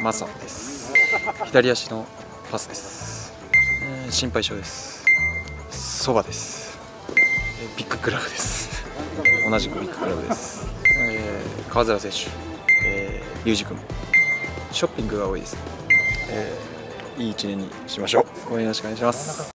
マサです。左足のパスです、心配性です。そばです、ビッグクラブです。同じくビッグクラブです、えー川澤選手、えー、リュウジ君。ショッピングが多いです、えーいい一年にしましょう。応援よろしくお願いします。